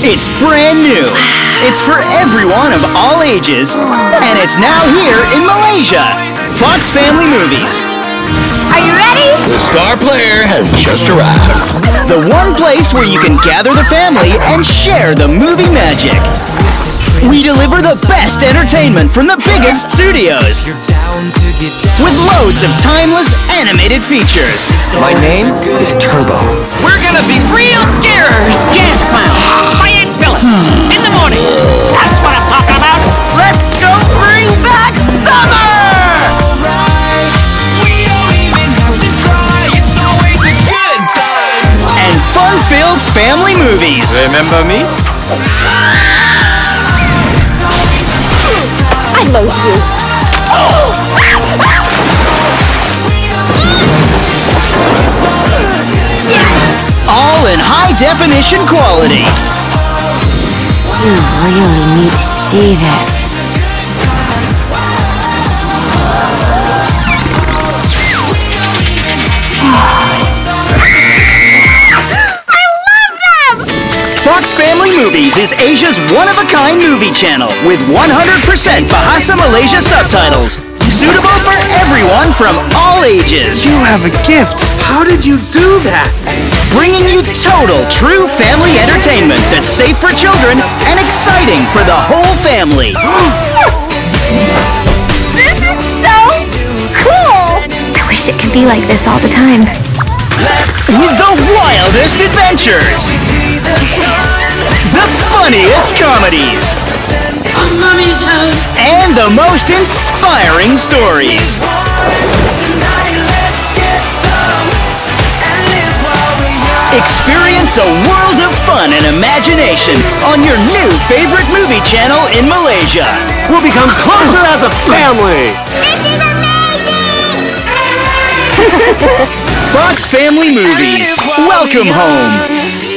It's brand new. It's for everyone of all ages. And it's now here in Malaysia. Fox Family Movies. Are you ready? The star player has just arrived. The one place where you can gather the family and share the movie magic. We deliver the best entertainment from the biggest studios. With loads of timeless animated features. My name is Turbo. We're gonna be real scared. Jazz Clown fun-filled family movies. Remember me? I loathe you. All in high definition quality. You really need to see this. Family Movies is Asia's one-of-a-kind movie channel with 100% Bahasa Malaysia subtitles. Suitable for everyone from all ages. You have a gift. How did you do that? Bringing you total true family entertainment that's safe for children and exciting for the whole family. This is so cool! I wish it could be like this all the time. The wildest adventures. Funniest comedies. And the most inspiring stories. Experience a world of fun and imagination on your new favorite movie channel in Malaysia. We'll become closer as a family. This is amazing fox Family Movies. Welcome home.